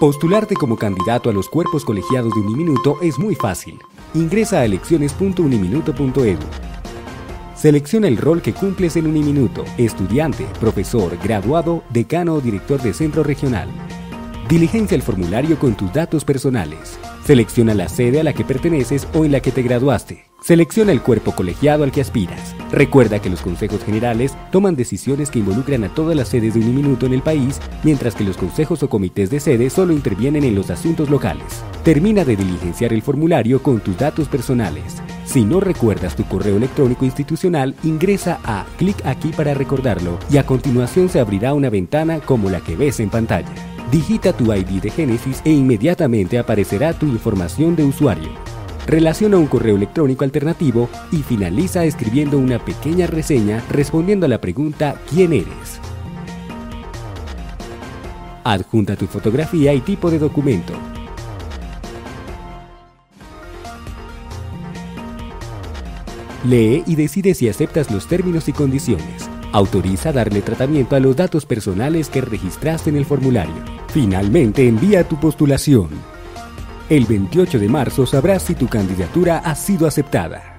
Postularte como candidato a los cuerpos colegiados de Uniminuto es muy fácil. Ingresa a elecciones.uniminuto.edu. Selecciona el rol que cumples en Uniminuto, estudiante, profesor, graduado, decano o director de centro regional. Diligencia el formulario con tus datos personales. Selecciona la sede a la que perteneces o en la que te graduaste. Selecciona el cuerpo colegiado al que aspiras. Recuerda que los consejos generales toman decisiones que involucran a todas las sedes de Uniminuto en el país, mientras que los consejos o comités de sede solo intervienen en los asuntos locales. Termina de diligenciar el formulario con tus datos personales. Si no recuerdas tu correo electrónico institucional, ingresa a clic aquí para recordarlo y a continuación se abrirá una ventana como la que ves en pantalla. Digita tu ID de Génesis e inmediatamente aparecerá tu información de usuario relaciona un correo electrónico alternativo y finaliza escribiendo una pequeña reseña respondiendo a la pregunta ¿Quién eres? Adjunta tu fotografía y tipo de documento. Lee y decide si aceptas los términos y condiciones. Autoriza darle tratamiento a los datos personales que registraste en el formulario. Finalmente, envía tu postulación. El 28 de marzo sabrás si tu candidatura ha sido aceptada.